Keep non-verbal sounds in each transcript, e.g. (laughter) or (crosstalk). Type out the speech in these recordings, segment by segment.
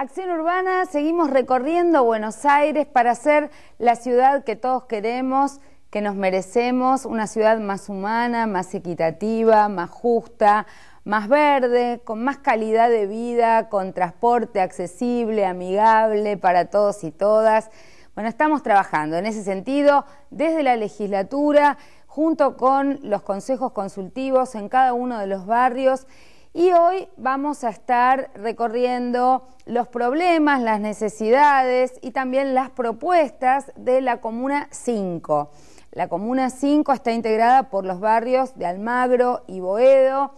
Acción Urbana, seguimos recorriendo Buenos Aires para ser la ciudad que todos queremos, que nos merecemos, una ciudad más humana, más equitativa, más justa, más verde, con más calidad de vida, con transporte accesible, amigable para todos y todas. Bueno, estamos trabajando en ese sentido desde la legislatura, junto con los consejos consultivos en cada uno de los barrios y hoy vamos a estar recorriendo los problemas, las necesidades y también las propuestas de la Comuna 5. La Comuna 5 está integrada por los barrios de Almagro y Boedo.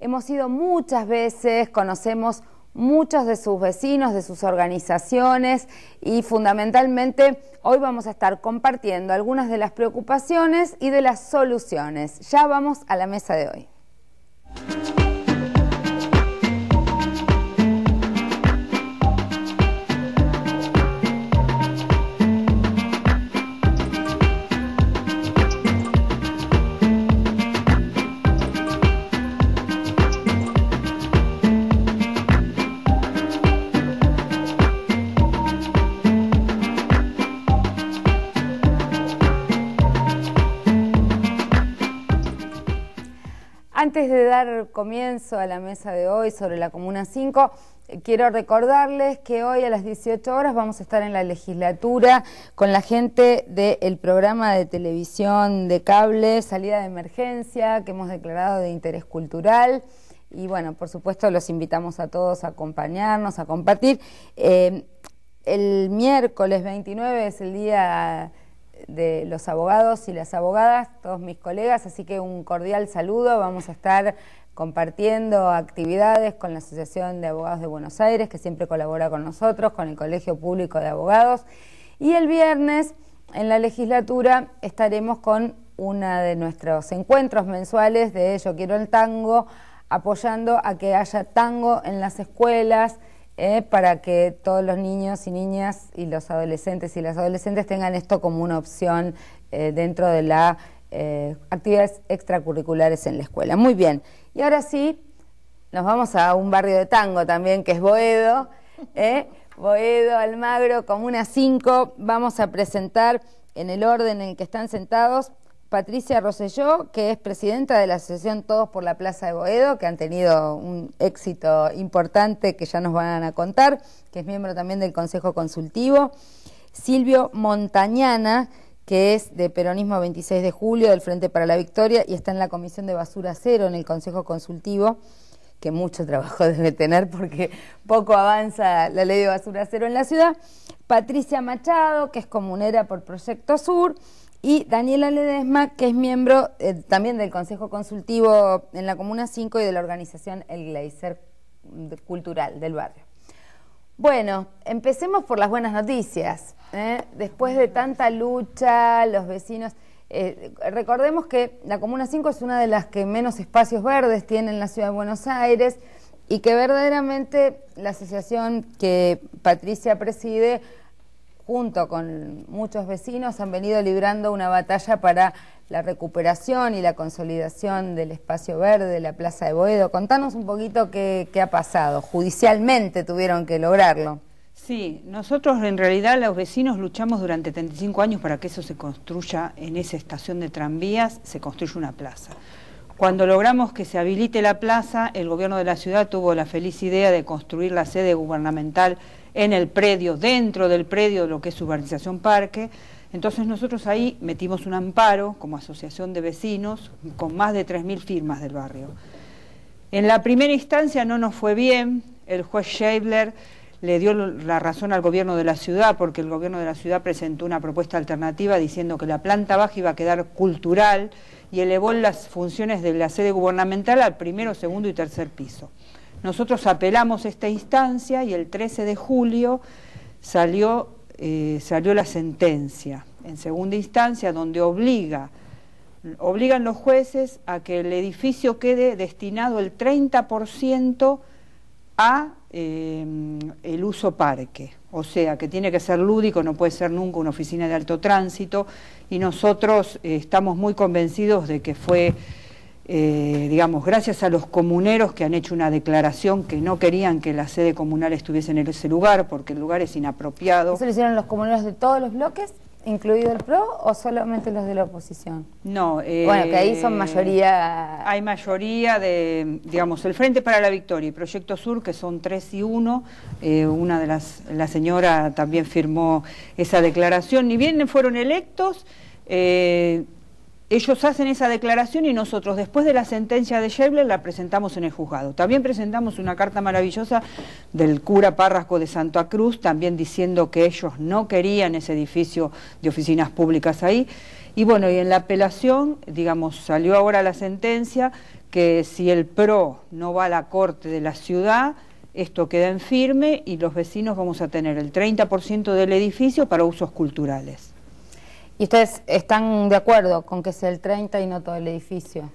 Hemos ido muchas veces, conocemos muchos de sus vecinos, de sus organizaciones y fundamentalmente hoy vamos a estar compartiendo algunas de las preocupaciones y de las soluciones. Ya vamos a la mesa de hoy. Antes de dar comienzo a la mesa de hoy sobre la Comuna 5, quiero recordarles que hoy a las 18 horas vamos a estar en la legislatura con la gente del programa de televisión de cable Salida de Emergencia que hemos declarado de interés cultural. Y bueno, por supuesto los invitamos a todos a acompañarnos, a compartir. Eh, el miércoles 29 es el día de los abogados y las abogadas, todos mis colegas, así que un cordial saludo. Vamos a estar compartiendo actividades con la Asociación de Abogados de Buenos Aires, que siempre colabora con nosotros, con el Colegio Público de Abogados. Y el viernes en la legislatura estaremos con uno de nuestros encuentros mensuales de Yo Quiero el Tango, apoyando a que haya tango en las escuelas, eh, para que todos los niños y niñas y los adolescentes y las adolescentes tengan esto como una opción eh, dentro de las eh, actividades extracurriculares en la escuela. Muy bien, y ahora sí, nos vamos a un barrio de tango también, que es Boedo. (laughs) Boedo, Almagro, Comuna 5, vamos a presentar en el orden en el que están sentados Patricia Rosselló, que es presidenta de la Asociación Todos por la Plaza de Boedo, que han tenido un éxito importante que ya nos van a contar, que es miembro también del Consejo Consultivo. Silvio Montañana, que es de Peronismo 26 de Julio, del Frente para la Victoria, y está en la Comisión de Basura Cero en el Consejo Consultivo, que mucho trabajo (laughs) debe tener porque poco avanza la ley de basura cero en la ciudad. Patricia Machado, que es comunera por Proyecto Sur y Daniela Ledesma, que es miembro eh, también del Consejo Consultivo en la Comuna 5 y de la organización El Gleiser Cultural del barrio. Bueno, empecemos por las buenas noticias. ¿eh? Después de tanta lucha, los vecinos... Eh, recordemos que la Comuna 5 es una de las que menos espacios verdes tiene en la ciudad de Buenos Aires y que verdaderamente la asociación que Patricia preside junto con muchos vecinos, han venido librando una batalla para la recuperación y la consolidación del espacio verde de la Plaza de Boedo. Contanos un poquito qué, ha pasado. Judicialmente tuvieron que lograrlo. Sí, nosotros en realidad los vecinos luchamos durante 35 años para que eso se construya en esa estación de tranvías, se construya una plaza. Cuando logramos que se habilite la plaza, el gobierno de la ciudad tuvo la feliz idea de construir la sede gubernamental en el predio, dentro del predio de lo que es urbanización parque. Entonces nosotros ahí metimos un amparo como asociación de vecinos con más de 3.000 firmas del barrio. En la primera instancia no nos fue bien, el juez Scheibler le dio la razón al gobierno de la ciudad porque el gobierno de la ciudad presentó una propuesta alternativa diciendo que la planta baja iba a quedar cultural y elevó las funciones de la sede gubernamental al primero, segundo y tercer piso. Nosotros apelamos esta instancia y el 13 de julio salió, eh, salió la sentencia en segunda instancia donde obliga obligan los jueces a que el edificio quede destinado el 30% a eh, el uso parque, o sea, que tiene que ser lúdico, no puede ser nunca una oficina de alto tránsito, y nosotros eh, estamos muy convencidos de que fue, eh, digamos, gracias a los comuneros que han hecho una declaración que no querían que la sede comunal estuviese en ese lugar, porque el lugar es inapropiado. ¿Eso lo hicieron los comuneros de todos los bloques? incluido el PRO o solamente los de la oposición? No. Eh, bueno, que ahí son mayoría... Hay mayoría de, digamos, el Frente para la Victoria y Proyecto Sur, que son tres y uno. Eh, una de las, la señora también firmó esa declaración. Ni bien fueron electos, eh, ellos hacen esa declaración y nosotros después de la sentencia de Schäuble la presentamos en el juzgado. También presentamos una carta maravillosa del cura párrasco de Santa Cruz, también diciendo que ellos no querían ese edificio de oficinas públicas ahí. Y bueno, y en la apelación, digamos, salió ahora la sentencia que si el PRO no va a la corte de la ciudad, esto queda en firme y los vecinos vamos a tener el 30% del edificio para usos culturales. ¿Y ustedes están de acuerdo con que sea el 30 y no todo el edificio?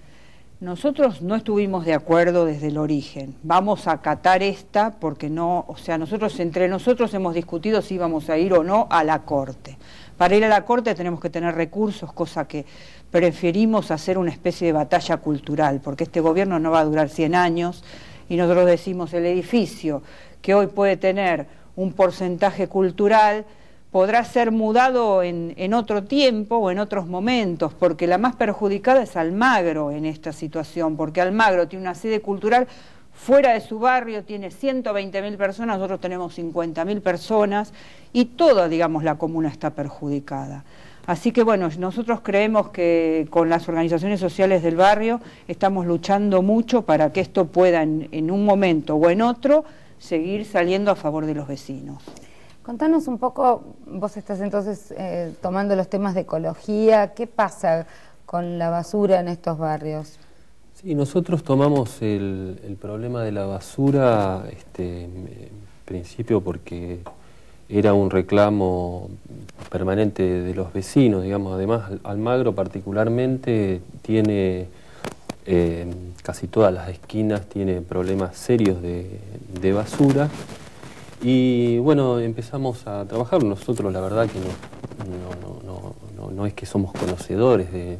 Nosotros no estuvimos de acuerdo desde el origen. Vamos a acatar esta porque no, o sea, nosotros entre nosotros hemos discutido si íbamos a ir o no a la Corte. Para ir a la Corte tenemos que tener recursos, cosa que preferimos hacer una especie de batalla cultural, porque este gobierno no va a durar 100 años y nosotros decimos el edificio que hoy puede tener un porcentaje cultural, podrá ser mudado en, otro tiempo o en otros momentos, porque la más perjudicada es Almagro en esta situación, porque Almagro tiene una sede cultural fuera de su barrio, tiene 120 mil personas, nosotros tenemos 50 mil personas y toda, digamos, la comuna está perjudicada. Así que bueno, nosotros creemos que con las organizaciones sociales del barrio estamos luchando mucho para que esto pueda en un momento o en otro seguir saliendo a favor de los vecinos. Contanos un poco, vos estás entonces eh, tomando los temas de ecología, ¿qué pasa con la basura en estos barrios? Sí, nosotros tomamos el, problema de la basura, este, en principio porque era un reclamo permanente de los vecinos, digamos, además Almagro particularmente tiene, eh, casi todas las esquinas tiene problemas serios de basura, y bueno, empezamos a trabajar. Nosotros la verdad que no, no, es que somos conocedores de,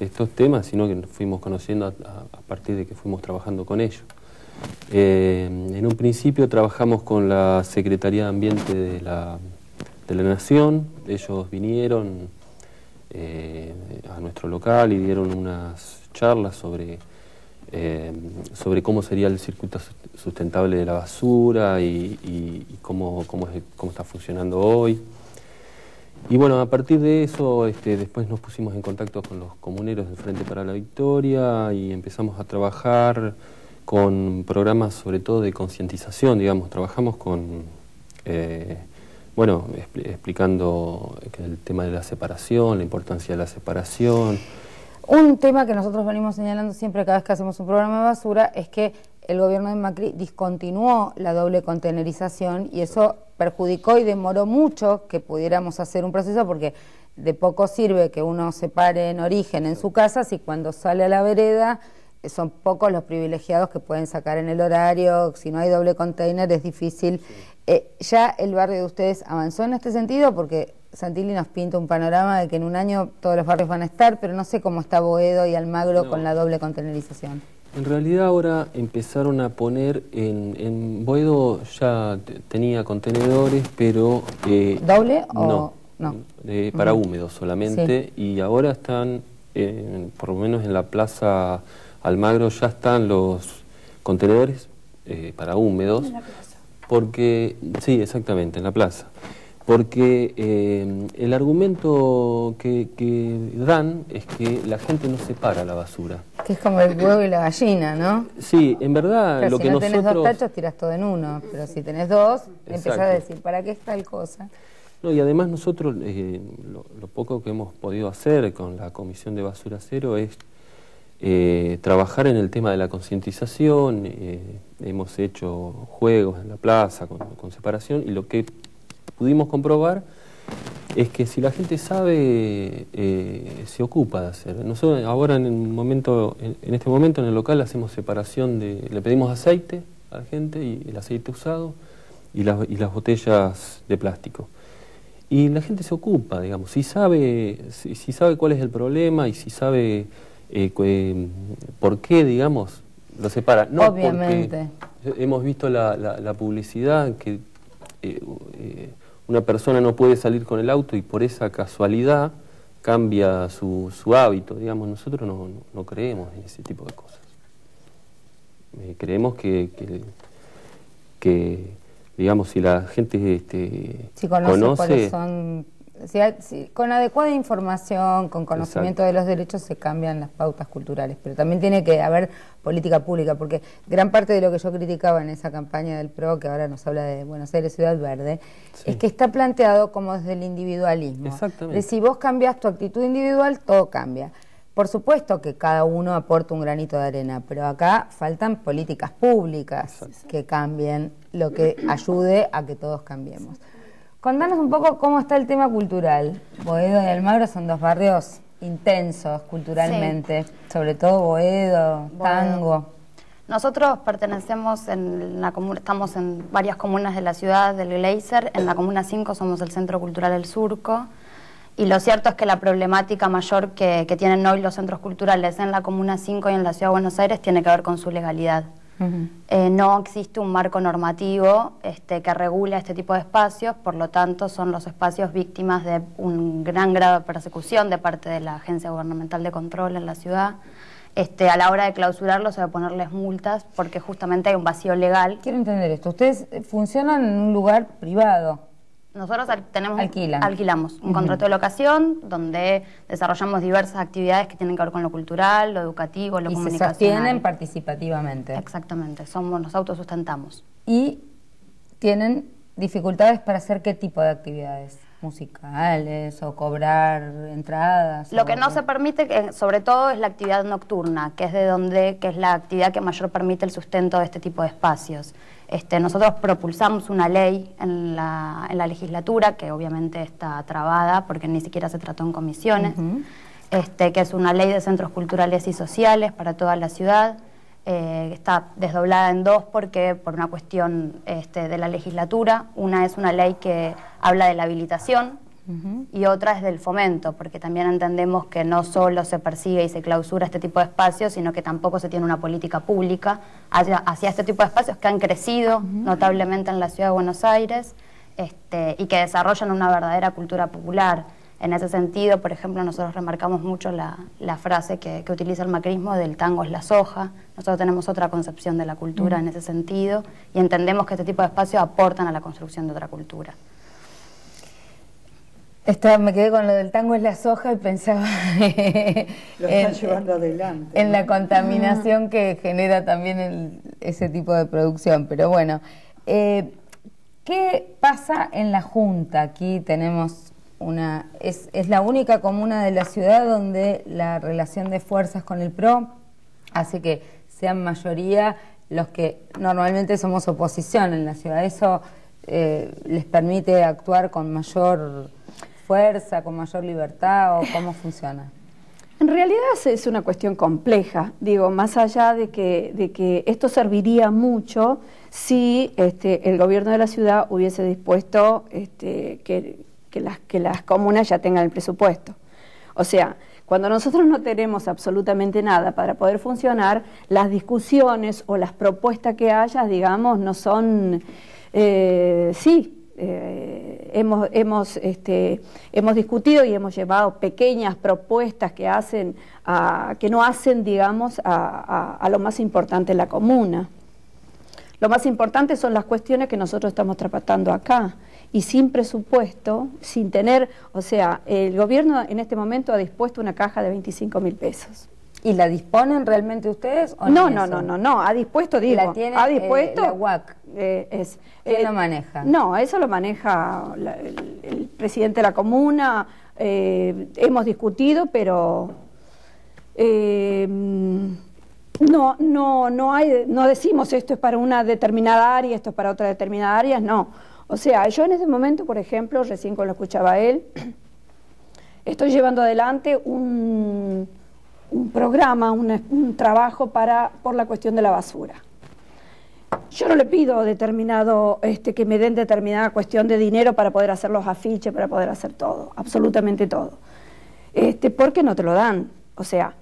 estos temas, sino que nos fuimos conociendo a, partir de que fuimos trabajando con ellos. Eh, en un principio trabajamos con la Secretaría de Ambiente de la, de la Nación. Ellos vinieron eh, a nuestro local y dieron unas charlas sobre eh, sobre cómo sería el circuito sustentable de la basura y, cómo, cómo, está funcionando hoy. Y bueno, a partir de eso, este, después nos pusimos en contacto con los comuneros del Frente para la Victoria y empezamos a trabajar con programas sobre todo de concientización, digamos, trabajamos con, eh, bueno, explicando el tema de la separación, la importancia de la separación, un tema que nosotros venimos señalando siempre cada vez que hacemos un programa de basura es que el gobierno de Macri discontinuó la doble contenerización y eso perjudicó y demoró mucho que pudiéramos hacer un proceso porque de poco sirve que uno se pare en origen en su casa si cuando sale a la vereda son pocos los privilegiados que pueden sacar en el horario, si no hay doble container es difícil. Eh, ¿Ya el barrio de ustedes avanzó en este sentido? Porque Santilli nos pinta un panorama de que en un año todos los barrios van a estar, pero no sé cómo está Boedo y Almagro con la doble contenerización. En realidad ahora empezaron a poner, en, Boedo ya tenía contenedores, pero... Eh, ¿Doble o no? para húmedos solamente, y ahora están, por lo menos en la plaza Almagro, ya están los contenedores eh, para húmedos. En la plaza. Porque, sí, exactamente, en la plaza porque eh, el argumento que, dan es que la gente no separa la basura. Que es como el huevo y la gallina, ¿no? Sí, en verdad lo si que no tenés dos tachos tiras todo en uno, pero si tenés dos, empezás a decir, ¿para qué es tal cosa? No, y además nosotros, eh, lo, poco que hemos podido hacer con la Comisión de Basura Cero es eh, trabajar en el tema de la concientización, hemos hecho juegos en la plaza con separación y lo que pudimos comprobar es que si la gente sabe, eh, se ocupa de hacer. Nosotros ahora en, el momento, en, este momento en el local hacemos separación de, le pedimos aceite a la gente y el aceite usado y las, y las botellas de plástico. Y la gente se ocupa, digamos, si sabe, si, sabe cuál es el problema y si sabe eh, por qué, digamos, lo separa. No Obviamente. hemos visto la, la, publicidad que eh, una persona no puede salir con el auto y por esa casualidad cambia su, su hábito, digamos, nosotros no, no, creemos en ese tipo de cosas. Eh, creemos que, que, digamos, si la gente este, conoce, con adecuada información, con conocimiento de los derechos se cambian las pautas culturales, pero también tiene que haber política pública, porque gran parte de lo que yo criticaba en esa campaña del PRO, que ahora nos habla de Buenos Aires Ciudad Verde, es que está planteado como desde el individualismo. Exactamente. De si vos cambias tu actitud individual, todo cambia. Por supuesto que cada uno aporta un granito de arena, pero acá faltan políticas públicas que cambien lo que ayude a que todos cambiemos. Contanos un poco cómo está el tema cultural. Boedo y Almagro son dos barrios intensos culturalmente, sobre todo Boedo, Tango. Nosotros pertenecemos en la comuna, estamos en varias comunas de la ciudad del Gleiser, en la comuna 5 somos el Centro Cultural El Surco, y lo cierto es que la problemática mayor que, que tienen hoy los centros culturales en la comuna 5 y en la ciudad de Buenos Aires tiene que ver con su legalidad. Eh, no existe un marco normativo este, que regule este tipo de espacios, por lo tanto son los espacios víctimas de un gran grado de persecución de parte de la Agencia Gubernamental de Control en la ciudad. Este, a la hora de clausurarlos o de ponerles multas porque justamente hay un vacío legal. Quiero entender esto, ustedes funcionan en un lugar privado. Nosotros tenemos alquilamos un contrato de locación donde desarrollamos diversas actividades que tienen que ver con lo cultural, lo educativo, lo y comunicacional. Y se sostienen participativamente. Exactamente, somos nos autosustentamos. ¿Y tienen dificultades para hacer qué tipo de actividades? musicales o cobrar entradas. Lo que no se permite, sobre todo, es la actividad nocturna, que es de donde, que es la actividad que mayor permite el sustento de este tipo de espacios. Este, nosotros propulsamos una ley en la, en la, legislatura, que obviamente está trabada porque ni siquiera se trató en comisiones, este, que es una ley de centros culturales y sociales para toda la ciudad. Eh, está desdoblada en dos porque por una cuestión este, de la legislatura, una es una ley que habla de la habilitación, y otra es del fomento, porque también entendemos que no solo se persigue y se clausura este tipo de espacios, sino que tampoco se tiene una política pública hacia, este tipo de espacios que han crecido notablemente en la ciudad de Buenos Aires este, y que desarrollan una verdadera cultura popular. En ese sentido, por ejemplo, nosotros remarcamos mucho la, frase que, utiliza el macrismo del tango es la soja. Nosotros tenemos otra concepción de la cultura en ese sentido y entendemos que este tipo de espacios aportan a la construcción de otra cultura me quedé con lo del tango es la soja y pensaba (laughs) lo en, llevando adelante, en la contaminación que genera también ese tipo de producción. Pero bueno, eh, ¿qué pasa en la Junta? Aquí tenemos una, es, es la única comuna de la ciudad donde la relación de fuerzas con el PRO hace que sean mayoría los que normalmente somos oposición en la ciudad. Eso eh, les permite actuar con mayor fuerza, con mayor libertad o cómo funciona? En realidad es una cuestión compleja, digo, más allá de que, de que esto serviría mucho si este, el gobierno de la ciudad hubiese dispuesto este, que, las, que las comunas ya tengan el presupuesto. O sea, cuando nosotros no tenemos absolutamente nada para poder funcionar, las discusiones o las propuestas que haya, digamos, no son, eh, sí, eh, hemos, hemos, este, hemos discutido y hemos llevado pequeñas propuestas que, hacen que no hacen, digamos, a, lo más importante la comuna. Lo más importante son las cuestiones que nosotros estamos tratando acá. Y sin presupuesto, sin tener, o sea, el gobierno en este momento ha dispuesto una caja de 25 mil pesos. ¿Y la disponen realmente ustedes o no? No, no, no, no, ha dispuesto, digo, ¿La tiene, ha dispuesto. Eh, la UAC. Eh, es, ¿Quién lo maneja? No, eso lo maneja el, presidente de la comuna. Eh, hemos discutido, pero no, no, no hay, no decimos esto es para una determinada área, esto es para otra determinada área, no. O sea, yo en este momento, por ejemplo, recién con lo escuchaba él, (clears throat) estoy llevando adelante un, un programa, un trabajo para, por la cuestión de la basura. Yo no le pido determinado, este, que me den determinada cuestión de dinero para poder hacer los afiches, para poder hacer todo, absolutamente todo. Este, porque no te lo dan. O sea,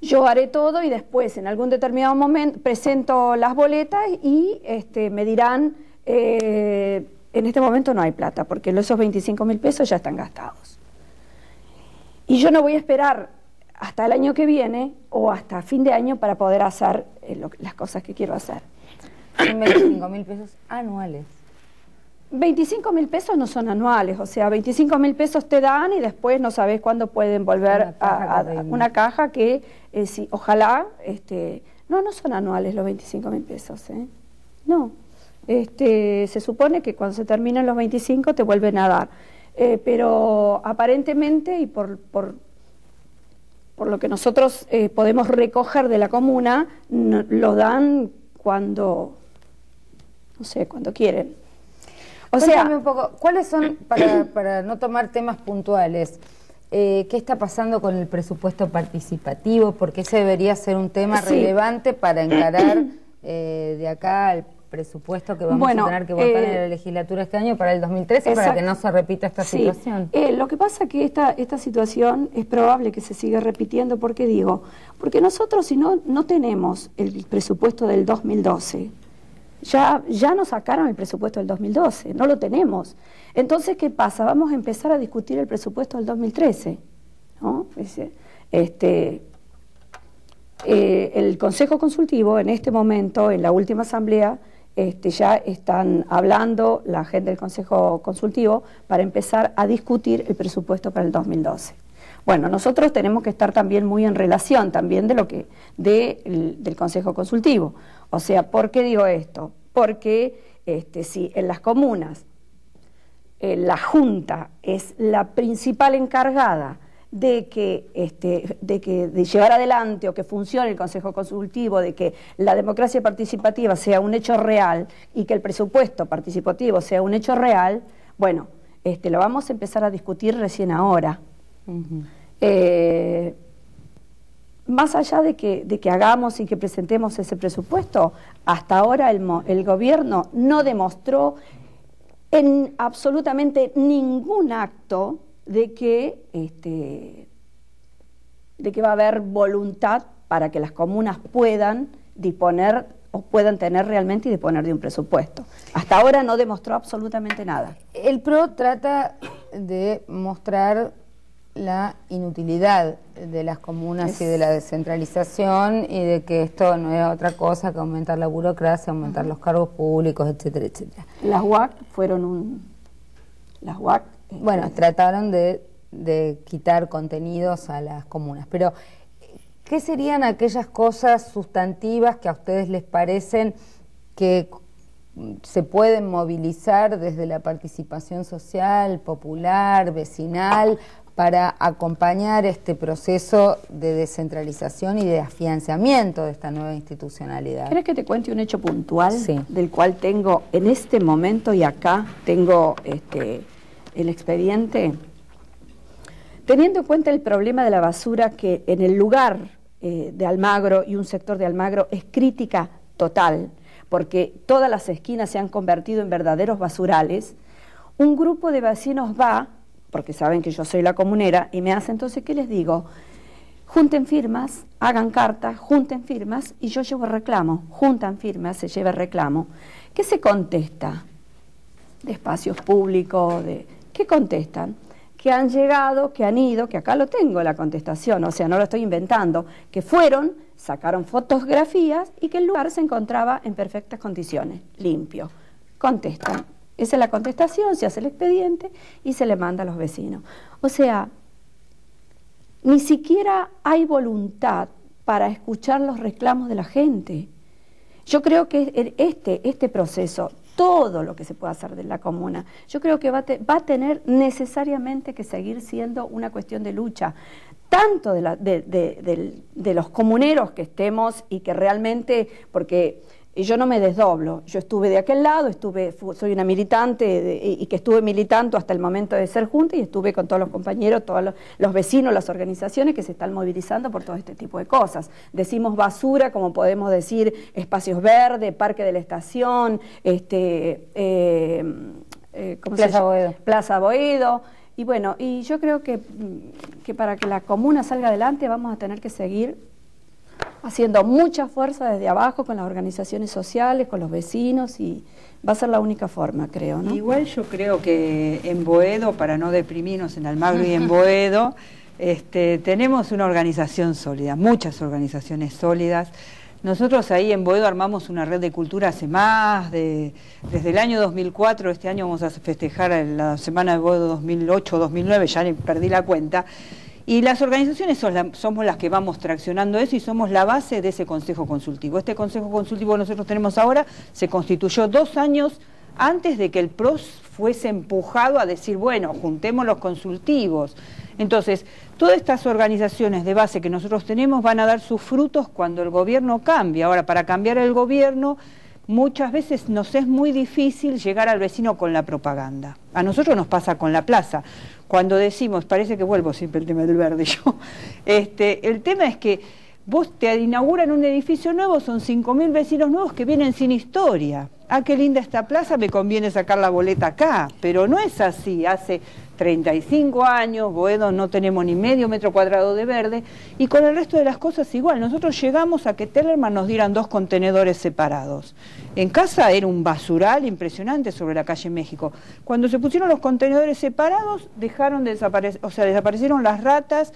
yo haré todo y después en algún determinado momento presento las boletas y este, me dirán, eh, en este momento no hay plata, porque esos 25 mil pesos ya están gastados. Y yo no voy a esperar hasta el año que viene o hasta fin de año para poder hacer eh, las cosas que quiero hacer. Son 25 mil pesos anuales. 25 mil pesos no son anuales, o sea, 25 mil pesos te dan y después no sabes cuándo pueden volver a, una caja que, eh, si, ojalá, este, no, no son anuales los 25 mil pesos, ¿eh? no. Este, se supone que cuando se terminan los 25 te vuelven a dar, eh, pero aparentemente y por, por, por lo que nosotros eh, podemos recoger de la comuna, lo dan cuando, no sé, cuando quieren. O sea, un poco, ¿cuáles son, para, (clears throat) para no tomar temas puntuales, eh, qué está pasando con el presupuesto participativo? Porque ese debería ser un tema relevante para encarar eh, de acá al presupuesto que vamos a tener que votar en la eh, legislatura este año para el 2013 para que no se repita esta situación. lo que pasa es que esta, esta situación es probable que se siga repitiendo, ¿por qué digo? Porque nosotros si no, no tenemos el presupuesto del 2012, ya, ya nos sacaron el presupuesto del 2012, no lo tenemos. Entonces, ¿qué pasa? Vamos a empezar a discutir el presupuesto del 2013. ¿no? Este, eh, el Consejo Consultivo, en este momento, en la última asamblea, este, ya están hablando la gente del Consejo Consultivo para empezar a discutir el presupuesto para el 2012. Bueno, nosotros tenemos que estar también muy en relación también de lo que de, del Consejo Consultivo. O sea, ¿por qué digo esto? Porque este, si en las comunas eh, la Junta es la principal encargada de que, este, de que de llevar adelante o que funcione el Consejo Consultivo, de que la democracia participativa sea un hecho real y que el presupuesto participativo sea un hecho real, bueno, este, lo vamos a empezar a discutir recién ahora. Eh, más allá de que, de que hagamos y que presentemos ese presupuesto, hasta ahora el, el gobierno no demostró en absolutamente ningún acto de que, este, de que va a haber voluntad para que las comunas puedan disponer o puedan tener realmente y disponer de un presupuesto. Hasta ahora no demostró absolutamente nada. El PRO trata de mostrar la inutilidad de las comunas y de la descentralización y de que esto no es otra cosa que aumentar la burocracia, aumentar los cargos públicos, etcétera, etcétera. Las UAC fueron un... Las UAC... Bueno, trataron de, de quitar contenidos a las comunas, pero ¿qué serían aquellas cosas sustantivas que a ustedes les parecen que se pueden movilizar desde la participación social, popular, vecinal, para acompañar este proceso de descentralización y de afianzamiento de esta nueva institucionalidad. ¿Quieres que te cuente un hecho puntual del cual tengo en este momento y acá tengo este, el expediente? Teniendo en cuenta el problema de la basura que en el lugar eh, de Almagro y un sector de Almagro es crítica total, porque todas las esquinas se han convertido en verdaderos basurales, un grupo de vecinos va porque saben que yo soy la comunera, y me hace entonces, ¿qué les digo? Junten firmas, hagan cartas, junten firmas, y yo llevo reclamo. Juntan firmas, se lleva reclamo. ¿Qué se contesta? De espacios públicos, de... ¿Qué contestan? Que han llegado, que han ido, que acá lo tengo la contestación, o sea, no lo estoy inventando, que fueron, sacaron fotografías y que el lugar se encontraba en perfectas condiciones, limpio. Contestan, esa es la contestación, se hace el expediente y se le manda a los vecinos. O sea, ni siquiera hay voluntad para escuchar los reclamos de la gente. Yo creo que este, este proceso, todo lo que se puede hacer de la comuna, yo creo que va, va a tener necesariamente que seguir siendo una cuestión de lucha, tanto de, la, de, de, los comuneros que estemos y que realmente, porque y yo no me desdoblo. Yo estuve de aquel lado, estuve, soy una militante y que estuve militando hasta el momento de ser junta y estuve con todos los compañeros, todos los, vecinos, las organizaciones que se están movilizando por todo este tipo de cosas. Decimos basura, como podemos decir espacios verdes, parque de la estación, este, eh, eh, Plaza Boedo. Plaza Boedo. Y bueno, y yo creo que, que para que la comuna salga adelante vamos a tener que seguir haciendo mucha fuerza desde abajo con las organizaciones sociales, con los vecinos y va a ser la única forma, creo. ¿no? Igual yo creo que en Boedo, para no deprimirnos en Almagro y en (laughs) Boedo, este, tenemos una organización sólida, muchas organizaciones sólidas. Nosotros ahí en Boedo armamos una red de cultura hace más, de, desde el año 2004, este año vamos a festejar la semana de Boedo 2008-2009, ya perdí la cuenta, y las organizaciones somos las que vamos traccionando eso y somos la base de ese Consejo Consultivo. Este Consejo Consultivo que nosotros tenemos ahora se constituyó dos años antes de que el PROS fuese empujado a decir, bueno, juntemos los consultivos. Entonces, todas estas organizaciones de base que nosotros tenemos van a dar sus frutos cuando el gobierno cambie. Ahora, para cambiar el gobierno, muchas veces nos es muy difícil llegar al vecino con la propaganda. A nosotros nos pasa con la plaza cuando decimos, parece que vuelvo siempre el tema del verde (laughs) yo, este, el tema es que vos te inauguran un edificio nuevo, son 5.000 vecinos nuevos que vienen sin historia. Ah, qué linda esta plaza, me conviene sacar la boleta acá, pero no es así. Hace 35 años, Boedo no tenemos ni medio metro cuadrado de verde, y con el resto de las cosas igual. Nosotros llegamos a que Tellerman nos dieran dos contenedores separados. En casa era un basural impresionante sobre la calle México. Cuando se pusieron los contenedores separados, dejaron de desaparecer, o sea, desaparecieron las ratas,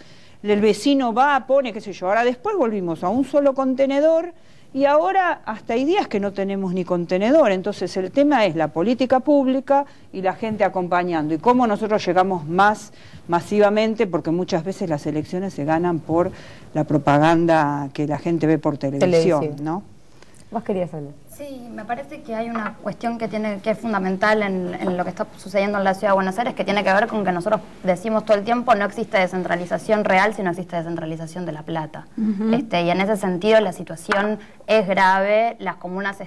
el vecino va, pone, qué sé yo. Ahora después volvimos a un solo contenedor y ahora hasta hay días que no tenemos ni contenedor, entonces el tema es la política pública y la gente acompañando y cómo nosotros llegamos más masivamente, porque muchas veces las elecciones se ganan por la propaganda que la gente ve por televisión, ¿no? Vos querías hablar. Sí, me parece que hay una cuestión que tiene que es fundamental en, lo que está sucediendo en la ciudad de Buenos Aires, que tiene que ver con que nosotros decimos todo el tiempo no existe descentralización real, sino existe descentralización de la plata. este, y en ese sentido la situación es grave, las comunas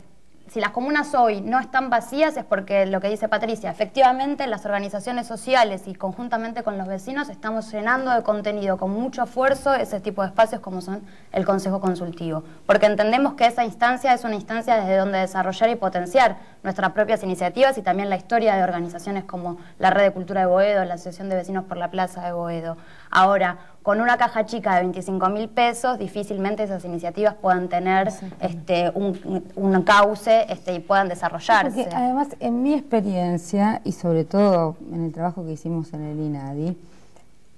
si las comunas hoy no están vacías es porque lo que dice Patricia, efectivamente las organizaciones sociales y conjuntamente con los vecinos estamos llenando de contenido con mucho esfuerzo ese tipo de espacios como son el Consejo Consultivo, porque entendemos que esa instancia es una instancia desde donde desarrollar y potenciar nuestras propias iniciativas y también la historia de organizaciones como la Red de Cultura de Boedo, la Asociación de Vecinos por la Plaza de Boedo. Ahora, con una caja chica de 25 mil pesos, difícilmente esas iniciativas puedan tener este, un, cauce este, y puedan desarrollarse. además, en mi experiencia, y sobre todo en el trabajo que hicimos en el INADI,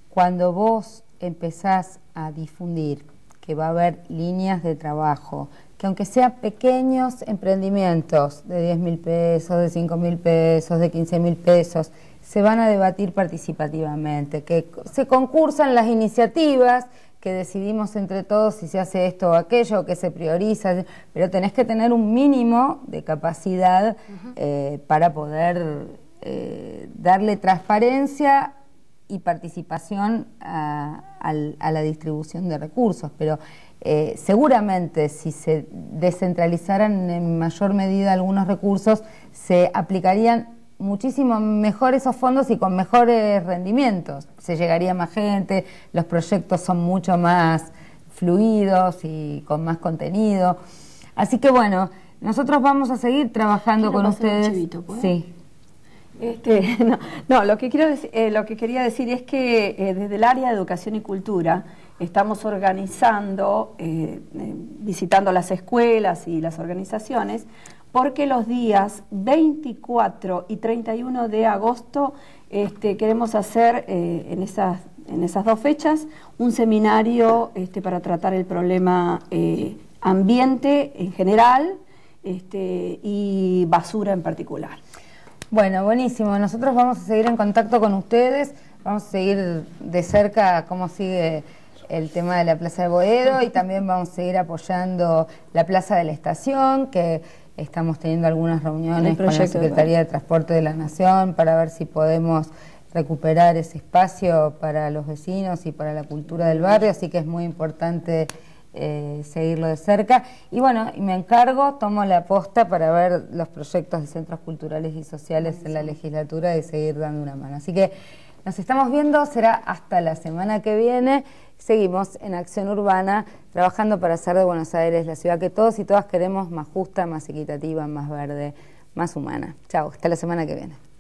cuando vos empezás a difundir que va a haber líneas de trabajo, que aunque sean pequeños emprendimientos de 10 mil pesos, de 5 mil pesos, de 15 mil pesos, se van a debatir participativamente, que se concursan las iniciativas, que decidimos entre todos si se hace esto o aquello, que se prioriza, pero tenés que tener un mínimo de capacidad eh, para poder eh, darle transparencia y participación a, la distribución de recursos. Pero eh, seguramente si se descentralizaran en mayor medida algunos recursos, se aplicarían muchísimo mejor esos fondos y con mejores rendimientos. Se llegaría más gente, los proyectos son mucho más fluidos y con más contenido. Así que bueno, nosotros vamos a seguir trabajando con ustedes. sí. Este, (laughs) no, lo, que quiero eh, lo que quería decir es que eh, desde el área de educación y cultura estamos organizando, eh, visitando las escuelas y las organizaciones, porque los días 24 y 31 de agosto este, queremos hacer eh, en, esas, en esas dos fechas un seminario este, para tratar el problema eh, ambiente en general este, y basura en particular. Bueno, buenísimo. Nosotros vamos a seguir en contacto con ustedes, vamos a seguir de cerca cómo sigue el tema de la Plaza de Boedo y también vamos a seguir apoyando la Plaza de la Estación, que Estamos teniendo algunas reuniones con la Secretaría de Transporte de la Nación para ver si podemos recuperar ese espacio para los vecinos y para la cultura del barrio, así que es muy importante eh, seguirlo de cerca. Y bueno, me encargo, tomo la aposta para ver los proyectos de centros culturales y sociales en la legislatura y seguir dando una mano. Así que nos estamos viendo, será hasta la semana que viene. Seguimos en Acción Urbana, trabajando para hacer de Buenos Aires la ciudad que todos y todas queremos más justa, más equitativa, más verde, más humana. Chao, hasta la semana que viene.